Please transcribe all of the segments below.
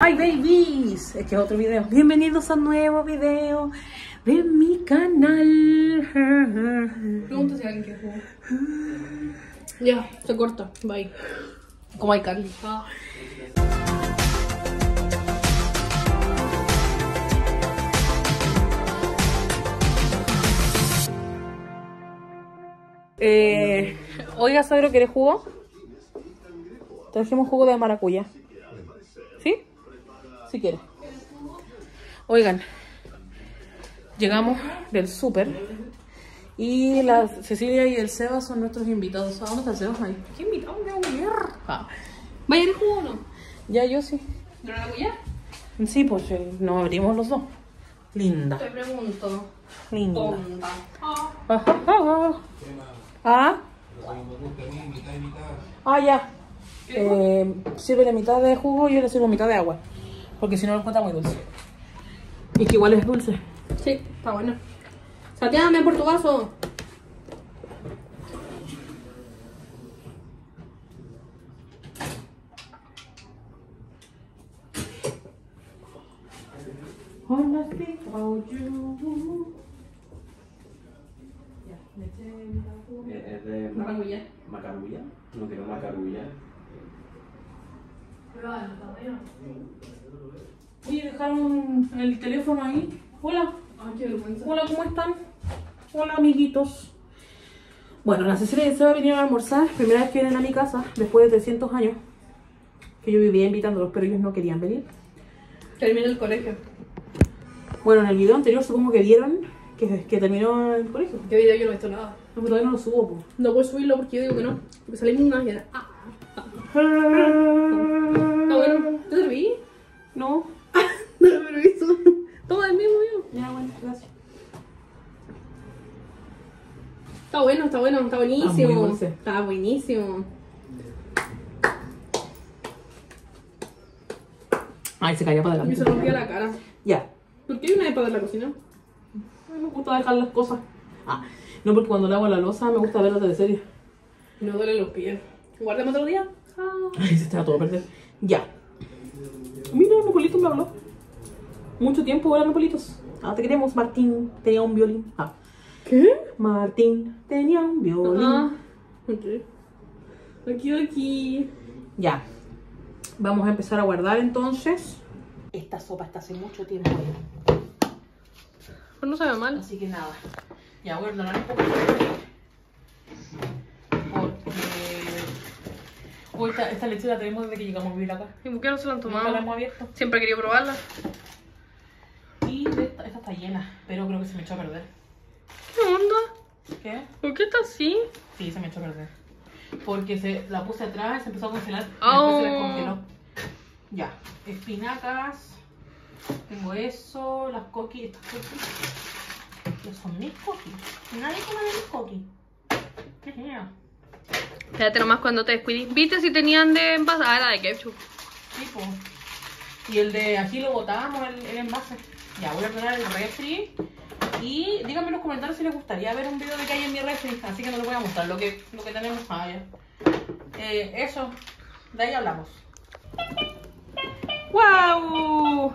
¡Ay, babies! Es que es otro video. Bienvenidos a un nuevo video de mi canal. Pregunta si alguien quiere jugar. Ya, se corta. Bye. Como hay Carly. Ah. Eh, oiga, Sagro, ¿quieres jugo? Trajimos jugo de maracuyá. Si quiere. Oigan, llegamos del súper y la Cecilia y el Seba son nuestros invitados. ¿A dónde está el Seba? Ay, ¿Qué invitado ver? Ah, ¿Vaya el jugo o no? ya yo sí. ¿No la voy a? Sí, pues eh, nos abrimos los dos. Linda, Te pregunto. linda. Ah. Ajá. ¿Ah? Ah, ya. Eh, sirve la mitad de jugo y yo le sirvo mitad de agua. Porque si no lo encuentra muy dulce. Y que igual es dulce. Sí, está bueno. Sateame por tu vaso. Jugo. Es de Maracuyá. macarulla. No quiero macarulla. Oye, dejaron el teléfono ahí. Hola. Hola, ¿cómo están? Hola, amiguitos. Bueno, la Cecilia y Seba vinieron a almorzar. Primera vez que vienen a mi casa, después de 300 años. Que yo vivía invitándolos, pero ellos no querían venir. Termina el colegio. Bueno, en el video anterior supongo que vieron que, que terminó el colegio. ¿Qué video yo no he visto nada? No, pero todavía no lo subo, po. No puedo subirlo porque yo digo que no. Porque salimos una y era. Ah. Bueno. ¿Te serví? No. No lo permiso. Toma el mismo yo. Ya, bueno, gracias. Está bueno, está bueno, está buenísimo. Está buenísimo. Ay, se cayó para A mí se adelante. rompía la cara. Ya. ¿Por qué hay una iPad en la cocina? Ay, me gusta dejar las cosas. Ah, no, porque cuando lavo la losa me gusta ver la teleserie. Me duelen los pies. ¿Guardemos otro día? Ah. Ay, se está todo a perder. Ya. Mira, Nopolitos me habló. Mucho tiempo, hola Nopolitos. Ah, te queremos. Martín tenía un violín. Ah. ¿Qué? Martín tenía un violín. Ah. Ok. Aquí, aquí. Ya. Vamos a empezar a guardar entonces. Esta sopa está hace mucho tiempo. Pues no sabe mal. Así que nada. Ya ordenar un poco. Hoy esta, esta leche la tenemos desde que llegamos a vivir acá. ¿Y por qué no se la han Nunca la tomado? hemos abierto. Siempre he querido probarla. Y esta, esta está llena, pero creo que se me echó a perder. ¿Qué onda? ¿Qué? ¿Por qué está así? Sí, se me echó a perder. Porque se, la puse atrás y se empezó a congelar. Y Oh. después se descongeló. Ya. Espinacas. Tengo eso. Las coquis. Estas coquis. ¿Qué son mis coquis? Nadie come de mis coquis. ¿Qué genial. Espérate nomás cuando te descuides. ¿Viste si tenían de envase? Ah, era de ketchup. Tipo. Y el de aquí lo botamos, el, el envase. Ya, voy a poner el refri. Y díganme en los comentarios si les gustaría ver un video de que hay en mi refri. Así que no les voy a mostrar lo que, lo que tenemos. Ah, ya. Eh, eso. De ahí hablamos. ¡Wow!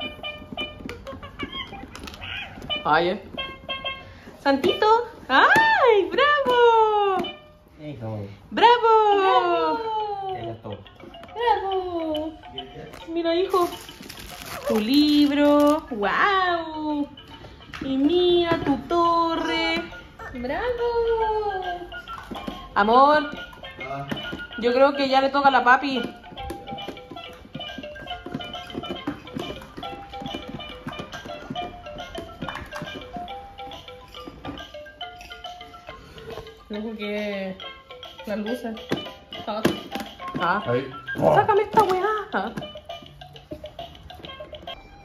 Ay, eh. Santito. ¡Ay! ¡Bravo! ¡Bravo! ¡Bravo! Mira, hijo. Tu libro. ¡Wow! Y mira tu torre. ¡Bravo! Amor, yo creo que ya le toca a la papi. No, las luces. Ah. Ah. Ahí. Sácame esta weá. Ah.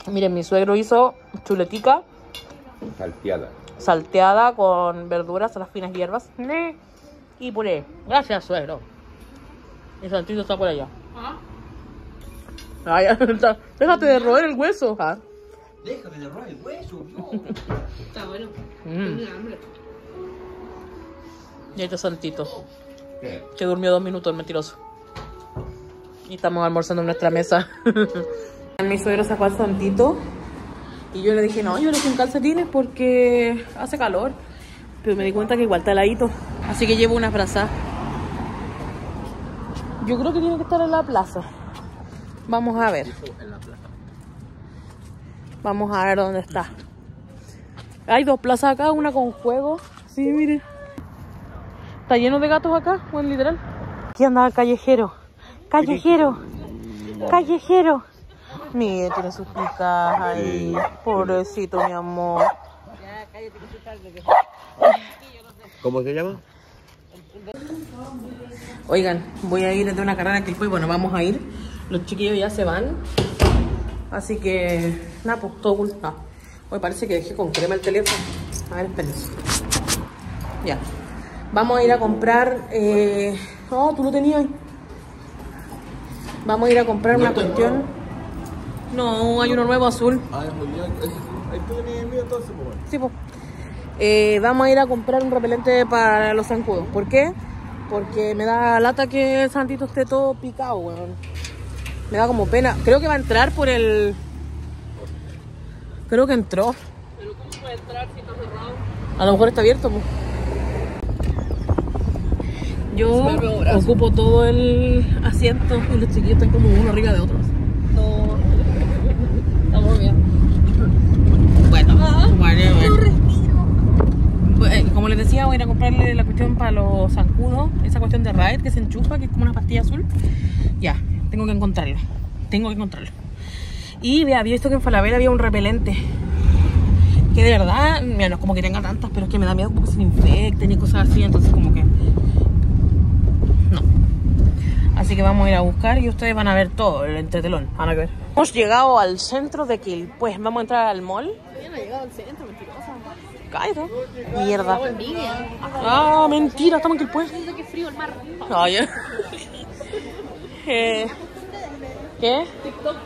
Miren, mi suegro hizo chuletica Salteada. salteada con verduras a las finas hierbas y puré. Gracias, suegro. Mi santito está por allá. Ah. Ay, está- déjate de roer el hueso. Ah. Déjame de robar el hueso, no. Está bueno. Mm. Tengo hambre. Y ahí está ¿Qué? que durmió dos minutos, el mentiroso. Y estamos almorzando en nuestra mesa. Mi suegro sacó al santito y yo le dije, no, yo le sin calcetines porque hace calor. Pero me di cuenta que igual está heladito. Así que llevo una frazada. Yo creo que tiene que estar en la plaza. Vamos a ver. Vamos a ver dónde está. Hay dos plazas acá, una con juego. Sí, mire. Está lleno de gatos acá, bueno, literal. Aquí anda el callejero. Callejero. Callejero. Mire, tiene sus picas ahí. Pobrecito, mi amor. ¿Cómo se llama? Oigan, voy a ir de una carrera que después, bueno, vamos a ir. Los chiquillos ya se van. Así que, nada, pues todo. No. Hoy parece que dejé con crema el teléfono. A ver, espérense. Ya. Vamos a ir a comprar. Eh... No, tú lo tenías. Vamos a ir a comprar una cuestión. No, hay uno nuevo azul. Ah, muy bien. Ahí tú tenías el mío entonces. Sí, pues. Eh, vamos a ir a comprar un repelente para los zancudos. ¿Por qué? Porque me da lata que el santito esté todo picado, weón. Me da como pena. Creo que va a entrar por el. Creo que entró. Pero ¿cómo puede entrar si está cerrado? A lo mejor está abierto, pues. Yo ocupo todo el asiento y los chiquillos están como uno arriba de otros. No. Estamos bien. Bueno, whatever. Pues, eh, Como les decía, voy a ir a comprarle la cuestión para los zancudos, esa cuestión de Raid que se enchufa, que es como una pastilla azul. Ya, tengo que encontrarlo. Tengo que encontrarlo. Y vea, había visto que en Falabella había un repelente. Que de verdad, mira, no es como que tenga tantas, pero es que me da miedo como que se me infecten y cosas así, entonces como que. Así que vamos a ir a buscar y ustedes van a ver todo el entretelón. Van a ver. Hemos llegado al centro de Kiel. Pues vamos a entrar al mall. Ya no llegado al centro, mentirosa. Cállate. Mierda. Ah, mentira, estamos en Quilpué. Siento que es frío el mar. Ah, ya. Eh, ¿Qué? TikTok.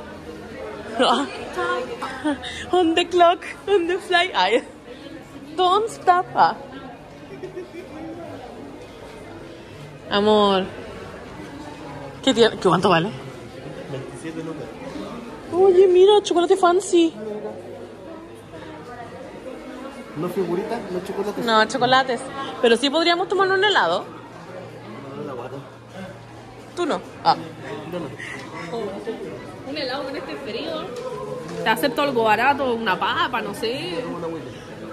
Ah. On the clock, on the fly. Ay. Don't stop. Ah. Amor. ¿Qué, tiene? ¿Qué cuánto vale? 27 lucas. Oye, mira, chocolate fancy. ¿No figuritas? ¿No chocolates? No, chocolates. Pero sí podríamos tomar un helado. No, la guata. Tú no. Ah. No, no. Un helado con este frío. Te acepto algo barato, una papa, no sé.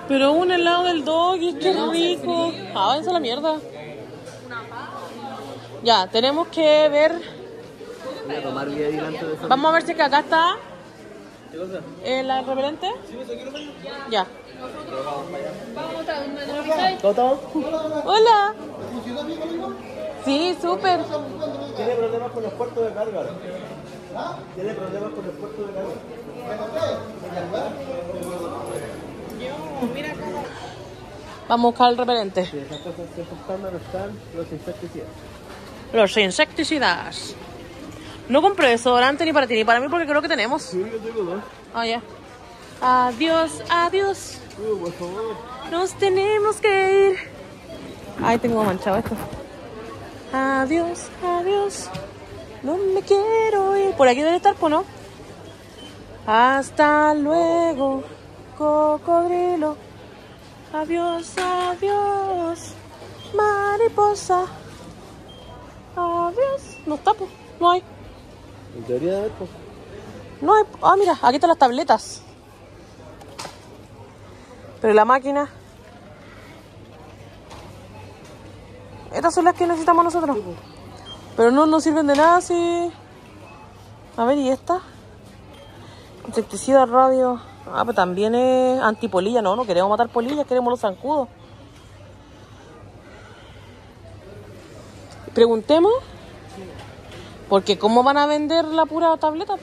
Pero un helado del doggy, qué rico. Ah, váyanse a la mierda. Ya, tenemos que ver. Voy a tomar bien delante de eso. Vamos a ver si que acá está ¿Qué cosa? el repelente. Ya. Vamos a. Hola. Sí, súper. Tiene problemas con los puertos de carga. Tiene problemas con el puerto de carga. Vamos a buscar el repelente. Si esas cosas que estándar están los insecticidas. Los insecticidas. No compré desodorante ni para ti ni para mí porque creo que tenemos. Sí, yo tengo dos. Ah, ya. Adiós, adiós. Uh, por favor. Nos tenemos que ir. Ay, tengo manchado esto. Adiós, adiós. No me quiero ir. Por aquí debe estar, ¿pues no? Hasta luego, cocodrilo. Adiós, adiós, mariposa. No está, pues. No hay. En teoría de haber, pues. No hay. Ah, mira, aquí están las tabletas. Pero la máquina. Estas son las que necesitamos nosotros. Pero no nos sirven de nada si. A ver, ¿y esta? Insecticida radio. Ah, pero también es antipolilla. No, no queremos matar polillas, queremos los zancudos. Preguntemos. Porque ¿cómo van a vender la pura tableta?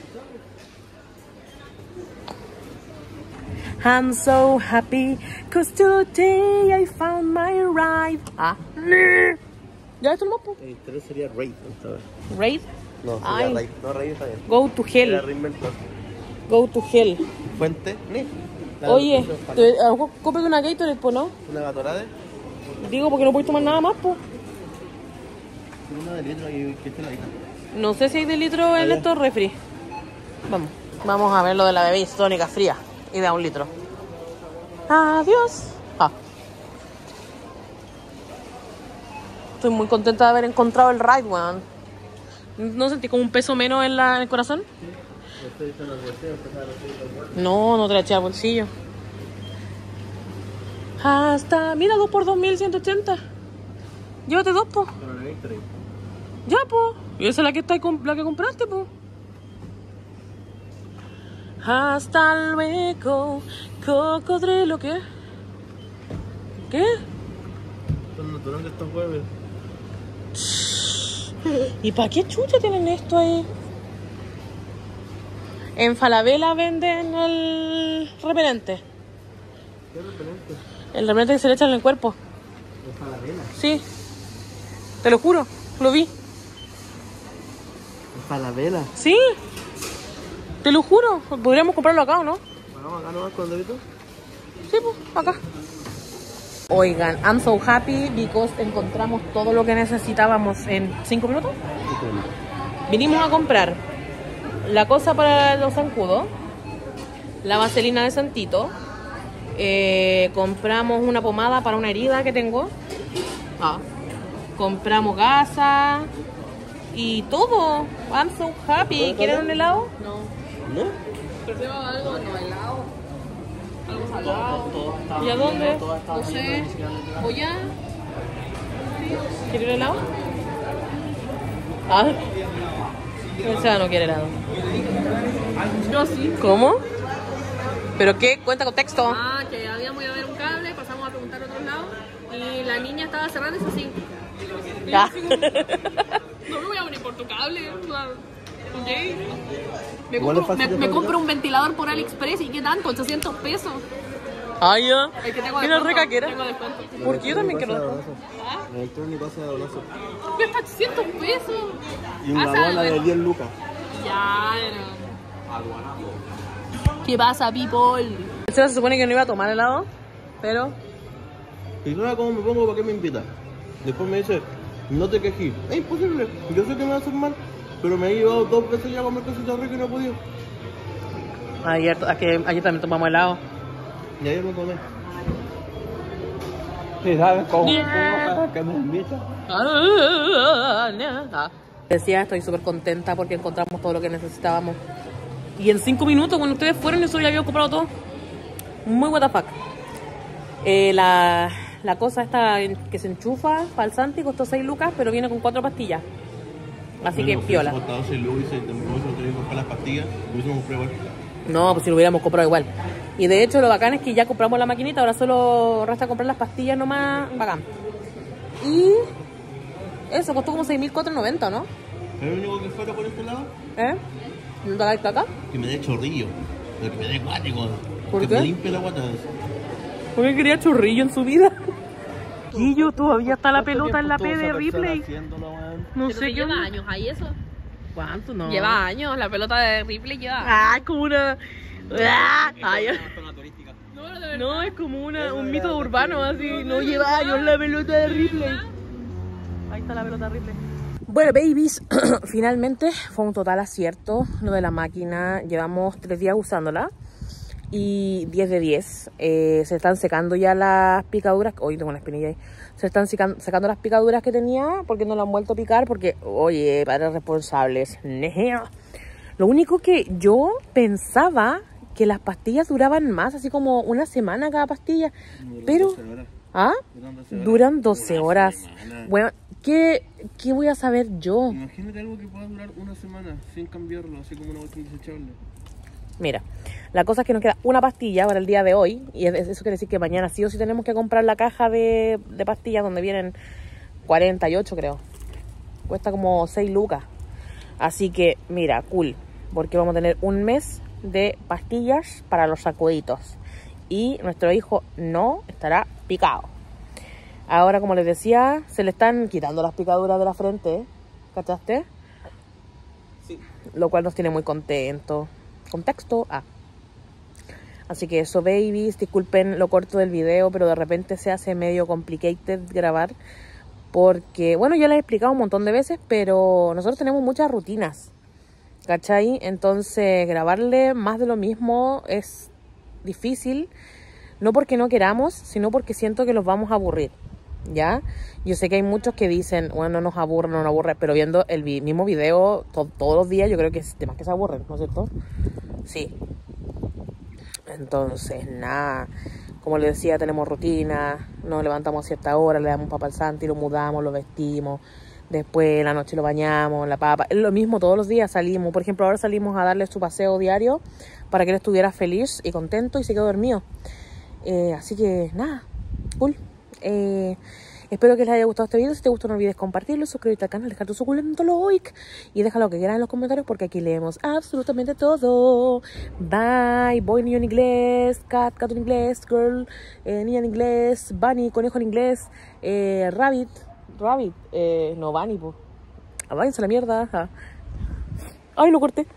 I'm so happy cause today I found my ride. Ah. ¿Ya esto lo más? El interés sería Raid esta vez. Raid? No, sería Raid. No, Raid está bien. Go to hell. Go to hell. Fuente. Ni. La Oye, descripción para- te- a lo mejor cómprate una Gatorade, pues, ¿no? Una gatorade. Digo, porque no puedes tomar nada más, pues. Una de litro y que esté la. No sé si hay de litro en estos refri. Vamos. Vamos a ver lo de la bebida tónica fría y de a un litro. Adiós. Ah. Estoy muy contenta de haber encontrado el ride, weón. ¿No sentí como un peso menos en, la, en el corazón? No, no te la eché al bolsillo. Hasta, mira, 2 por 2180. Llévate dos, po. Ya, po. Y esa es la que, está, la que compraste, po. Hasta luego, cocodrilo, ¿qué? ¿Qué? Son naturales estos jueves. ¿Y para qué chucha tienen esto ahí? En Falabella venden el repelente. ¿Qué repelente? El repelente que se le echa en el cuerpo. Es para la vela. Sí. Te lo juro. Lo vi. Para la vela. Sí. Te lo juro. Podríamos comprarlo acá, ¿o no? Vamos acá nomás con David. Sí, pues, acá. Oigan, I'm so happy because encontramos todo lo que necesitábamos en 5 minutos. Vinimos a comprar la cosa para los zancudos, la vaselina de Santito, eh, compramos una pomada para una herida que tengo, ah, compramos gasa y todo. I'm so happy. ¿Quieren un helado? No. ¿No? ¿Pero algo? No, helado. Algo salado. ¿Y a dónde? No sé. Voy a. ¿Quieren helado? Ah, el Seba no quiere helado. Yo sí. ¿Cómo? ¿Pero qué? Cuenta con texto. Ah, que habíamos ido a ver un cable, pasamos a preguntar a otro lado y la niña estaba cerrando eso así. Ya. No me voy a venir por tu cable. o sea, ok. Me, es compro, me, me un ventilador por AliExpress y ¿qué tanto? 800 pesos. Ay, ya. El que tengo ¿Tiene descuento. recaquera? Porque yo también quiero. El electrónico hace de donazo. Cuesta 800 pesos. Y una Ah, sabe. de 10 lucas. Ya, pero... ¿Qué pasa, people? Seba se supone que no iba a tomar helado, pero. Y no cómo me pongo, ¿para qué me invita? Después me dice, no te quejes. Es imposible. Yo sé que me va a hacer mal. Pero me he llevado dos veces ya a comer cositas ricas y no he podido. Ayer, que ayer también tomamos helado. Y ayer me comí. Sí, ¿sabes cómo? ¿Cómo que me invita? Ah. Decía, estoy súper contenta porque encontramos todo lo que necesitábamos. Y en cinco minutos, cuando ustedes fueron, yo ya había comprado todo. Muy what the fuck. Eh, la, la cosa esta en- que se enchufa el Santi costó 6 lucas, pero viene con cuatro pastillas. Así que piola. Si costado 6 lucas y se hubiésemos tenido que comprar las pastillas, hubiésemos comprado igual. No, pues si lo hubiéramos comprado igual. Y de hecho lo bacán es que ya compramos la maquinita, ahora solo resta comprar las pastillas nomás, bacán. Y eso costó como 6.490, ¿no? Pero lo único que fuera por este lado, ¿Eh? ¿No te caca? que me dé chorrillo. Pero que me dé guático. ¿Por que qué? me limpie la guata. Porque quería churrillo en su vida. Guillo, todavía está la pelota en la P de Ripley. No sé qué. lleva años ahí eso. ¿Cuánto? No. Lleva años, la pelota de Ripley lleva Ah, como una. Ah. No, es como una, un mito urbano, así. No lleva años la pelota de Ripley. Ahí está la pelota de Ripley. Bueno, babies, finalmente fue un total acierto lo de la máquina. Llevamos tres días usándola y 10 de 10. Eh, se están secando ya las picaduras. Hoy tengo una espinilla ahí. Se están secan- sacando las picaduras que tenía porque no lo han vuelto a picar. Porque, oye, padres responsables. Lo único que yo pensaba que las pastillas duraban más, así como una semana cada pastilla. Pero, ¿ah? Duran 12 horas. Bueno, ¿qué, ¿qué voy a saber yo? Imagínate algo que pueda durar una semana sin cambiarlo, así como una botella desechable. Mira, la cosa es que nos queda una pastilla para el día de hoy. Y es- eso quiere decir que mañana sí o sí tenemos que comprar la caja de, de pastillas donde vienen 48, creo. Cuesta como 6 lucas. Así que, mira, cool. Porque vamos a tener un mes de pastillas para los sacuditos. Y nuestro hijo no estará picado. Ahora, como les decía, se le están quitando las picaduras de la frente. ¿eh? ¿Cachaste? Sí. Lo cual nos tiene muy contentos. Contexto A. Así que eso, babies, disculpen lo corto del video, pero de repente se hace medio complicated grabar. Porque, bueno, ya les he explicado un montón de veces, pero nosotros tenemos muchas rutinas. ¿cachai? Entonces grabarle más de lo mismo es difícil, no porque no queramos, sino porque siento que los vamos a aburrir, ¿ya? Yo sé que hay muchos que dicen, bueno, no nos aburre, no nos aburre, pero viendo el mismo video to- todos los días, yo creo que es de más que se aburren, ¿no es cierto? Sí. Entonces, nada, como les decía, tenemos rutina, nos levantamos a cierta hora, le damos papa al santi, lo mudamos, lo vestimos, después la noche lo bañamos, la papa, es lo mismo todos los días salimos, por ejemplo, ahora salimos a darle su paseo diario para que él estuviera feliz y contento y se quedó dormido. Eh, así que nada, cool. Eh, espero que les haya gustado este video. Si te gustó, no olvides compartirlo, suscribirte al canal, dejar tu suculento like y deja lo que quieras en los comentarios porque aquí leemos absolutamente todo. Bye. Boy, niño en inglés. Cat, gato en inglés. Girl, eh, niña en inglés. Bunny, conejo en inglés. Eh, rabbit, rabbit. Eh, no, bunny, pues. Váyanse a la mierda. Ay, lo corté.